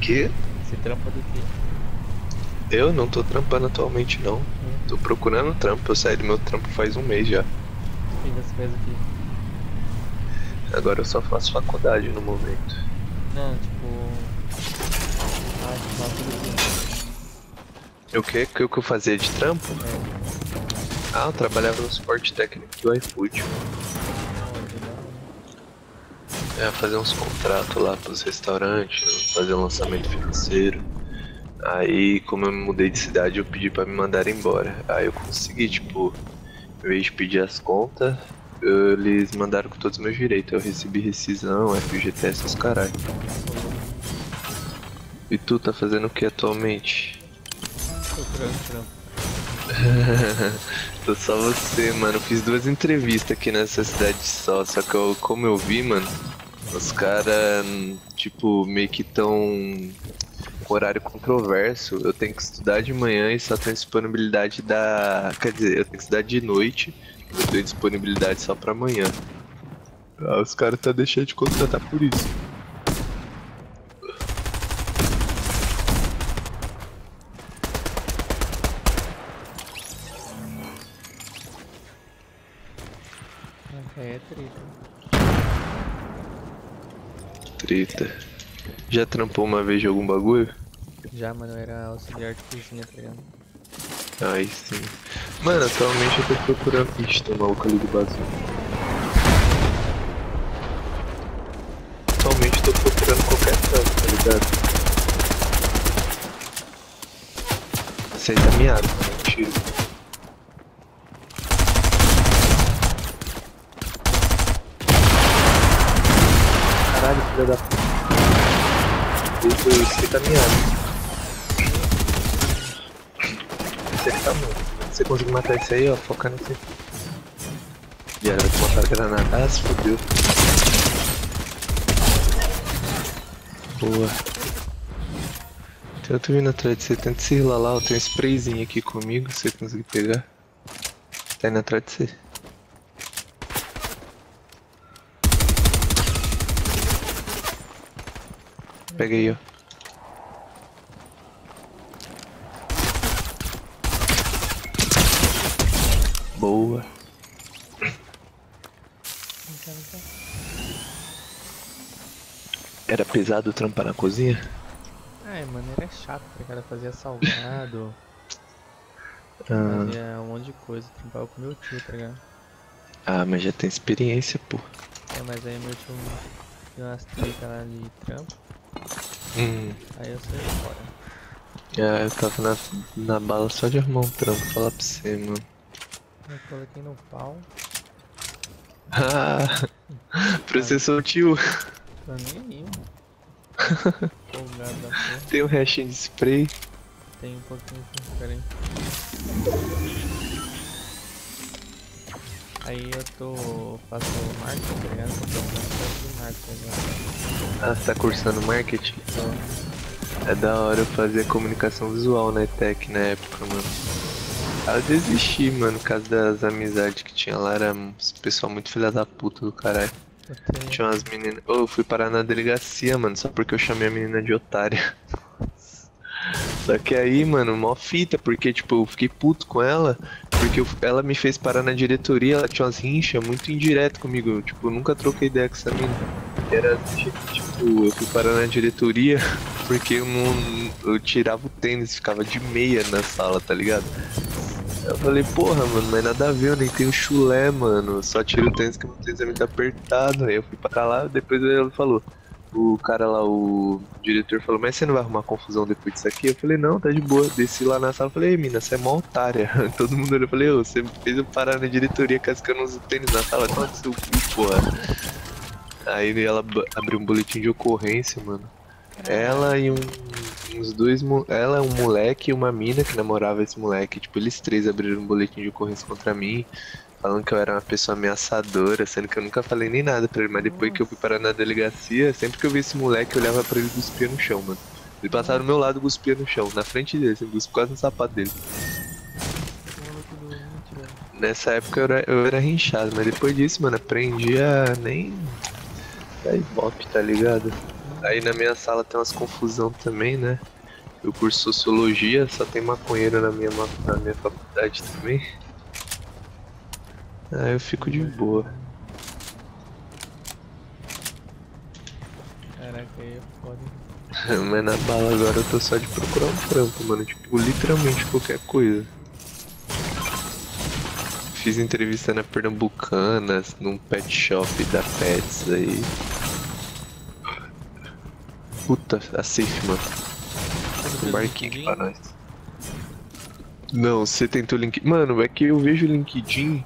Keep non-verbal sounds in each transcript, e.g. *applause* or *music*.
Que? Você trampa do quê? Eu não tô trampando atualmente não. Hum. Tô procurando trampo, eu saí do meu trampo faz um mês já. E você faz o quê? Agora eu só faço faculdade no momento. Não, tipo. Ah, faço do quê? O que? O que eu fazia de trampo? É. Ah, eu trabalhava no suporte técnico do iFood. É, fazer uns contratos lá pros restaurantes, fazer um lançamento financeiro. Aí, como eu me mudei de cidade, eu pedi pra me mandar embora. Aí eu consegui, tipo, em vez de pedir as contas, eu- eles mandaram com todos os meus direitos. Eu recebi rescisão, FGTS, os caralho. E tu tá fazendo o que atualmente? Procurando trampo. *laughs* Tô só você, mano. Fiz duas entrevistas aqui nessa cidade só, só que eu, como eu vi, mano, os caras, tipo, meio que tão horário controverso. Eu tenho que estudar de manhã e só tenho disponibilidade da. Quer dizer, eu tenho que estudar de noite eu tenho disponibilidade só pra amanhã. Ah, os caras tá deixando de contratar por isso. Treta. Já trampou uma vez de algum bagulho? Já, mano, eu era auxiliar de cozinha, tá ligado? Aí sim. Mano, atualmente eu tô procurando. Um maluco ali do bazu. Atualmente eu tô procurando qualquer trampo, tá ligado? Você aí tá miado, mano. Tiro. Caralho, filha da puta. Esse, esse tá miado. Você tá morto. Se você conseguir matar esse aí, ó, foca nesse. E de botar a granada. Ah, se fodeu. Boa. Tem outro vindo atrás de você. Tenta se rilar lá. Eu tenho um sprayzinho aqui comigo. Se você conseguir pegar. Tá indo atrás de você. Pega aí, ó. Boa. Era pesado trampar na cozinha? Ah, mano, era chato, tá ligado? Eu Fazia salgado, *laughs* Ah, fazia um monte de coisa, trampava com meu tio, tá ligado? ah, mas já tem experiência, pô. É, mas aí meu tio deu umas treta lá de trampo, Hum. aí eu saí fora. Ah, eu tava na, na bala só de arrumar um trampo, falar pra você, mano. Eu coloquei no pau, Ah, *laughs* processou o tio. tô nem aí, mano. Folgado da porra. Tem um restinho de spray. Tem um pouquinho aqui, pera aí. Eu tô. faço marketing, tá ligado? Tô fazendo marketing agora. Ah, você tá cursando marketing? Tô. É da hora eu fazer comunicação visual na ETEC na época, mano. Aí eu desisti, mano, por causa das amizades que tinha lá, era um pessoal muito filha da puta do caralho. Tinha umas meninas. Ô, eu fui parar na delegacia, mano, só porque eu chamei a menina de otária. *laughs* Só que aí, mano, mó fita, porque, tipo, eu fiquei puto com ela, porque eu- ela me fez parar na diretoria, ela tinha umas rinchas muito indireto comigo, eu, tipo, nunca troquei ideia com essa menina. Era, tipo, eu fui parar na diretoria *laughs* porque eu não. Eu tirava o tênis, ficava de meia na sala, tá ligado? Eu falei, porra, mano, mas nada a ver, eu nem tenho chulé, mano. Só tiro o tênis que o tênis é muito apertado. Aí eu fui pra lá, depois ele falou. O cara lá, o diretor falou, mas você não vai arrumar confusão depois disso aqui? Eu falei, não, tá de boa. Desci lá na sala e falei, ei, mina, você é mó otária. *laughs* Todo mundo olhou e falei, ô, você fez eu parar na diretoria cascando os tênis na sala, toma seu cu, porra. Aí ela abriu um boletim de ocorrência, mano. Ela e um, uns dois. Ela, um moleque e uma mina que namorava esse moleque. Tipo, eles três abriram um boletim de ocorrência contra mim. Falando que eu era uma pessoa ameaçadora, sendo que eu nunca falei nem nada pra ele. Mas depois que eu fui parar na delegacia, sempre que eu vi esse moleque, eu olhava pra ele e cuspia no chão, mano. Ele passava do meu lado cuspia no chão, na frente dele, assim, cuspia quase no sapato dele. Nessa época eu era, eu era rinchado, mas depois disso, mano, aprendi a nem dar ibope, tá ligado? aí na minha sala tem umas confusão também, né? Eu curso sociologia, só tem maconheiro na minha, na minha faculdade também. Aí eu fico de boa. Caraca, aí é foda. *laughs* Mas na bala agora eu tô só de procurar um trampo, mano. Tipo, literalmente qualquer coisa. Fiz entrevista na Pernambucana, num pet shop da Pets aí. Puta, a safe, mano. Um barquinho aqui pra nós. Não, você tentou link. Mano, é que eu vejo o LinkedIn.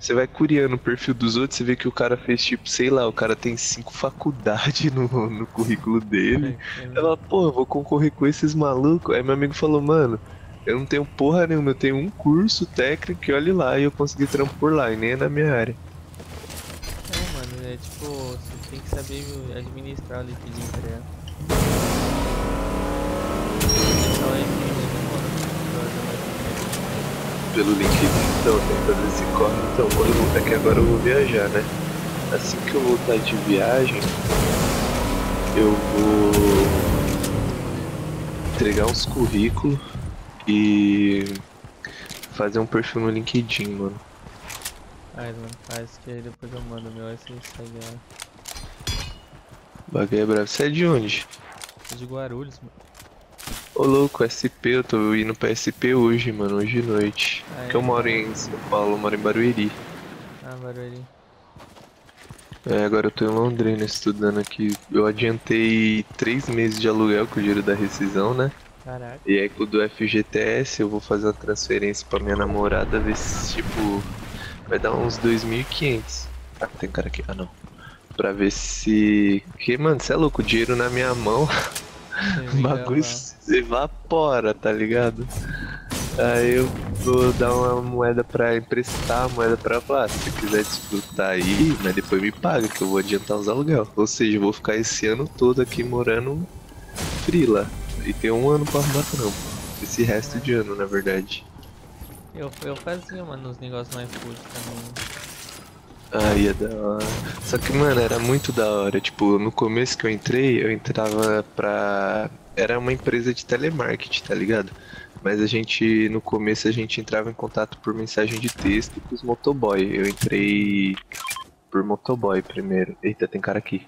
Você vai curiando o perfil dos outros, você vê que o cara fez tipo, sei lá, o cara tem cinco faculdades no, no currículo dele. Ela, pô, eu vou concorrer com esses malucos. Aí meu amigo falou, mano, eu não tenho porra nenhuma, eu tenho um curso técnico e olhe lá, e eu consegui trampo por lá, e nem é na minha área. É, mano, é tipo, você tem que saber administrar o LinkedIn, tá ligado? Só é que Pelo LinkedIn, então, fazer esse corre. Então, quando eu voltar aqui agora eu vou viajar, né? Assim que eu voltar de viagem, eu vou entregar uns currículos e fazer um perfil no LinkedIn, mano. Faz, mano, faz que aí depois eu mando meu esse Instagram. Bagulho é bravo. Você é de onde? Sou de Guarulhos, mano. Ô louco, SP, eu tô indo pra SP hoje, mano, hoje de noite. Porque eu moro em São Paulo, eu moro em Barueri. Ah, Barueri. É, agora eu tô em Londrina estudando aqui. Eu adiantei três meses de aluguel com o dinheiro da rescisão, né? Caraca. E aí com o do FGTS eu vou fazer uma transferência pra minha namorada, ver se tipo. Vai dar uns 2.500. Ah, tem cara aqui. Ah não. Pra ver se. Que, mano, você é louco, o dinheiro na minha mão. *laughs* O bagulho se evapora, tá ligado? Aí eu vou dar uma moeda pra emprestar, moeda pra falar, se você quiser desfrutar aí, mas depois me paga, que eu vou adiantar os aluguel. Ou seja, eu vou ficar esse ano todo aqui morando frila. E ter um ano pra arrumar trampo. Esse resto de ano, na verdade. Eu, eu fazia, mano, uns negócios mais food também. Aí é da hora. Só que, mano, era muito da hora. Tipo, no começo que eu entrei, eu entrava pra. Era uma empresa de telemarketing, tá ligado? Mas a gente, no começo, a gente entrava em contato por mensagem de texto com os motoboy. Eu entrei por motoboy primeiro. Eita, tem cara aqui.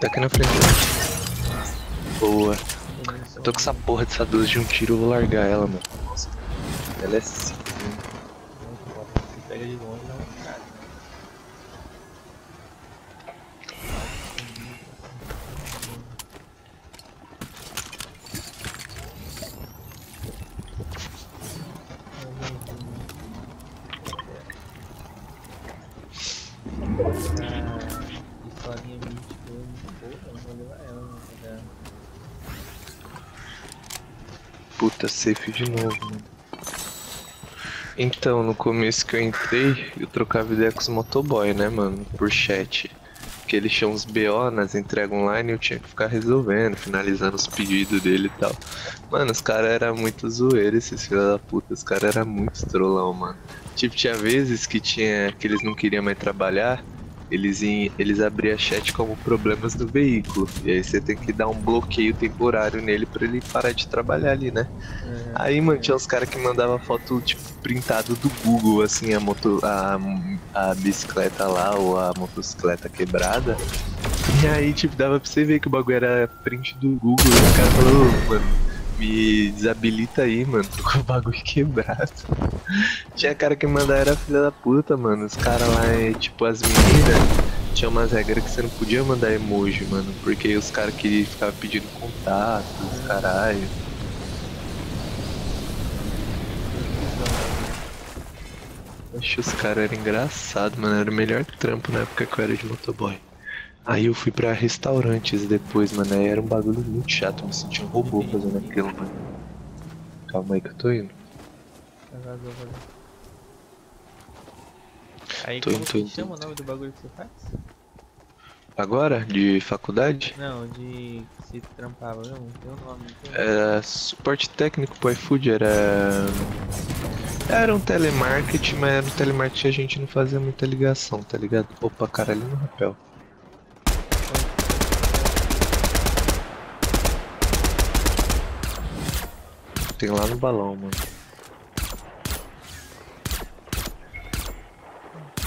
Tá aqui na frente. Boa. Eu tô com essa porra dessa 12 de um tiro, eu vou largar ela, mano. Ela é assim. Pega de longe, não, cara. Ah, historinha mítica, boa, eu vou levar ela, né, cara. Puta, safe de novo, mano. Então, no começo que eu entrei, eu trocava ideia com os motoboy, né, mano? Por chat. Que eles tinham uns BO nas entregas online e eu tinha que ficar resolvendo, finalizando os pedidos dele e tal. Mano, os caras eram muito zoeiros, esses filhos da puta. Os caras eram muito trollão, mano. Tipo, tinha vezes que tinha que eles não queriam mais trabalhar, eles, em, eles abriam chat como problemas do veículo. E aí você tem que dar um bloqueio temporário nele pra ele parar de trabalhar ali, né? É, Aí, mano, tinha uns caras que mandavam foto, tipo, printado do Google, assim, a moto. A, a bicicleta lá, ou a motocicleta quebrada. E aí, tipo, dava pra você ver que o bagulho era print do Google. E o cara falou, "Ô, mano, me desabilita aí, mano. Tô *laughs* com o bagulho quebrado. Tinha cara que mandava era filha da puta, mano. Os caras lá, é, tipo, as meninas. Tinha umas regras que você não podia mandar emoji, mano. Porque os caras que ficavam pedindo contato, os é. caralho. Acho que os caras eram engraçados, mano. Era o melhor trampo na época que eu era de motoboy. Aí eu fui pra restaurantes depois, mano. Aí era um bagulho muito chato. Me senti um robô fazendo aquilo, mano. Calma aí que eu tô indo. Vazou, vazou. Aí Tô como indo, tô indo, chama o nome do bagulho que você faz? Agora, de faculdade, Não, de se trampava, não, não tem o nome, não tem o nome. era suporte técnico pro iFood, era. Era um telemarketing, mas um telemarketing a gente não fazia muita ligação, tá ligado? Opa, caralho no rapel. Tem lá no balão, mano.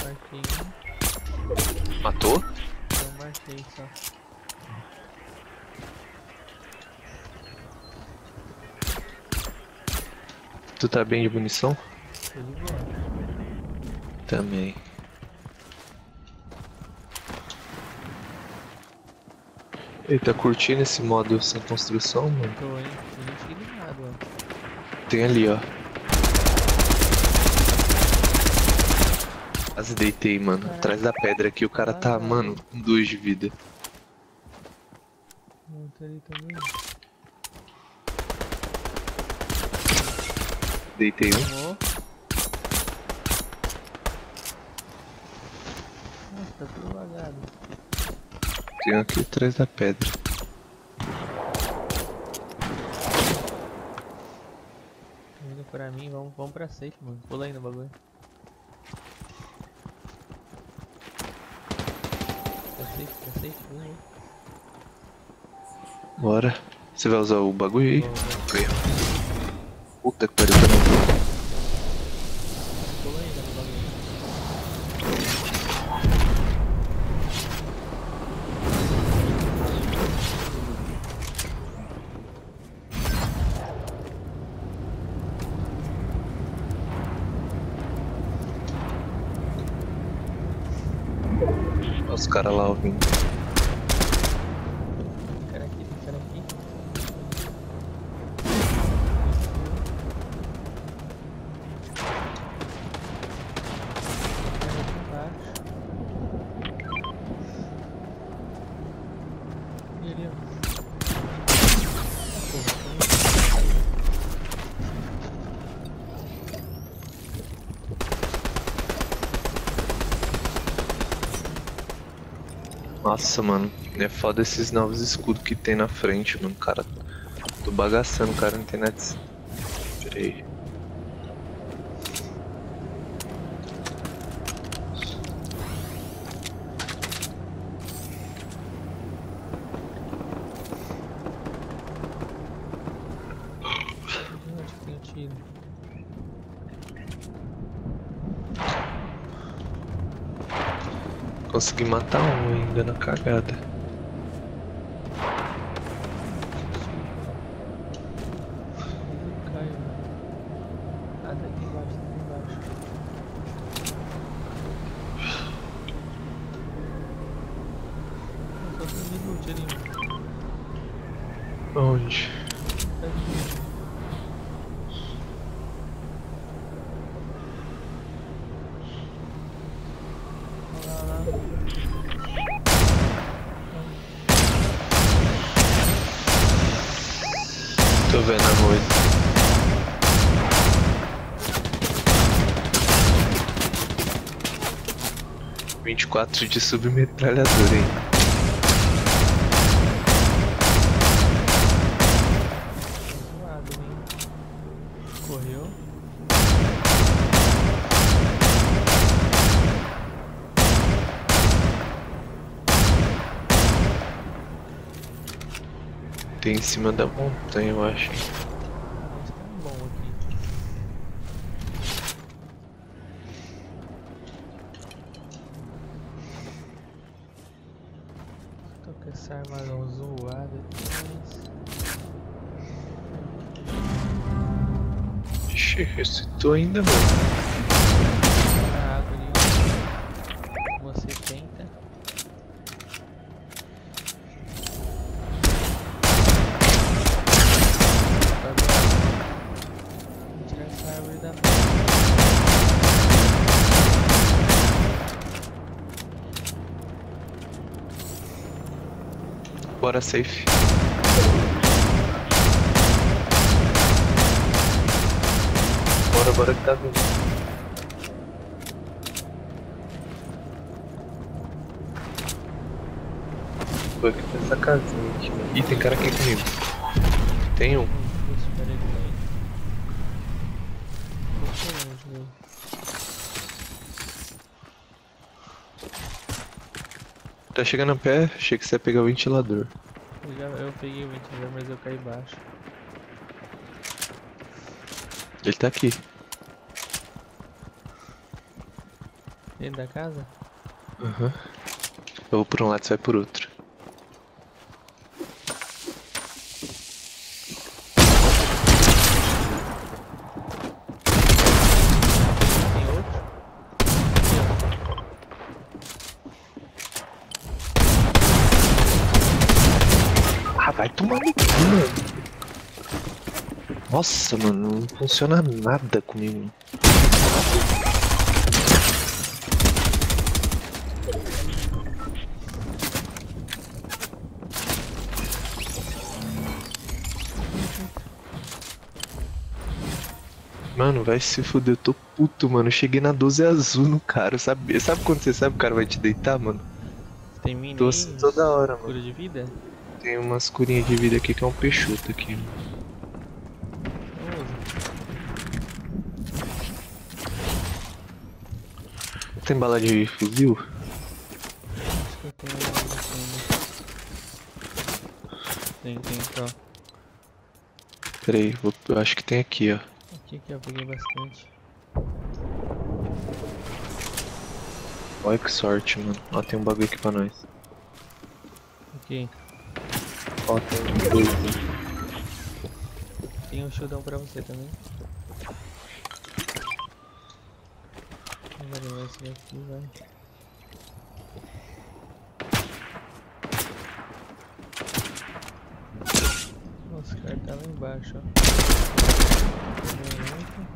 Marquei, Matou? eu marquei só. Tu tá bem de munição? Boa. Também. Ele tá curtindo esse modo sem construção, mano? Tô, hein? Eliminado, ó. Tem ali, ó. Quase deitei, mano. Atrás da pedra aqui, o cara tá, mano, com dois de vida. Outro ali também. Deitei um. Nossa, tá tudo lagado. Tem um aqui atrás da pedra. Tá Vindo pra mim, vamos, vamos pra safe, mano. Pula aí no bagulho. Pra safe, pra safe, pula aí. Bora. Você vai usar o bagulho aí? Vou- Foi. Puta que pariu, tá não. Pula aí no bagulho. Olha os caras lá ouvindo. Cara aqui, cara aqui. Tem cara aqui embaixo ali, ó. Ah, porra, tem- Nossa, mano. É foda esses novos escudos que tem na frente, mano. Cara, tô bagaçando, cara, não tem nada. de- Pera aí. Onde que tem o tiro? Consegui matar um ainda na cagada. Caiu. Ah, tá aqui embaixo, tá aqui embaixo. Eu só tem loot ali, mano. Onde? Tá aqui. Olha lá, olha lá. Tô vendo a moita. Vinte e quatro de submetralhadora, hein? Zoado, hein? Correu. Tem em cima da montanha, eu acho. hein? Mas tá bom aqui. Tô com essa armadão zoada aqui, mas... Ixi, ressuscitou ainda, mano. Na água ali. Você tenta. Tá bom. Vou tirar essa árvore da frente. Bora safe. Bora, bora que tá vindo. Foi aqui nessa casinha aqui, mano. Ih, tem cara aqui comigo. Tem um. Espera ele aí. Pouco longe, velho. Tá chegando a pé, achei que você ia pegar o ventilador. Eu, já, eu peguei o ventilador, mas eu caí baixo. Ele tá aqui. Dentro da casa? Aham. Eu vou por um lado, você vai por outro. Tem outro? Ah, vai tomar no cu, mano. Nossa, mano, não funciona nada comigo. Mano, vai se fuder, eu tô puto, mano. Eu cheguei na 12 azul no cara, sabe? Sabe quando você sabe que o cara vai te deitar, mano? Tem mini Tô assim toda hora, mano. Cura de vida? Tem umas curinhas de vida aqui que é um peixoto aqui. mano. Não usa. Tem bala de fuzil? Acho que eu tenho uma ainda. Tem, tem, ó. Pera aí, vou- eu acho que tem aqui, ó. Aqui que eu peguei bastante. Olha que sorte, mano. Ó, tem um bagulho aqui pra nós. Aqui. Ó, tem dois. Tem um shieldão pra você também. Vai esse daqui, vai. Nossa, o cara tá lá embaixo, ó. Outro.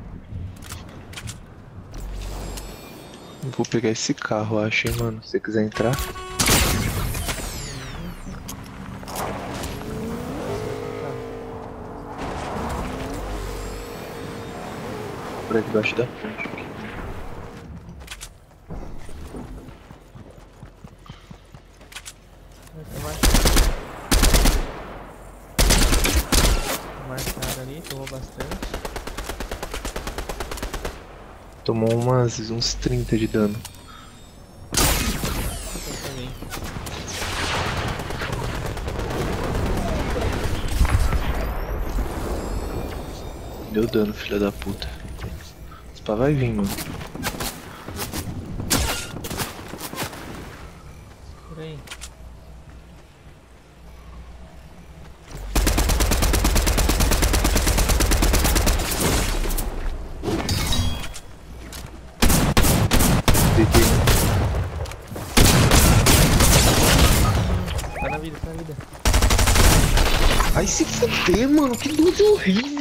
Vou pegar esse carro, eu acho, hein, mano. Se você quiser entrar. Por aqui debaixo da ponte aqui. Vai tá marcado. Marcado ali, tomou bastante. Tomou umas, uns 30 de dano. Deu dano, filha da puta. Pá vai vir, mano. Por aí. Deitei. Tá